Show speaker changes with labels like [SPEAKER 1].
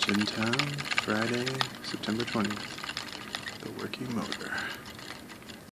[SPEAKER 1] Gentown, Friday, September 20th. The Working Motor.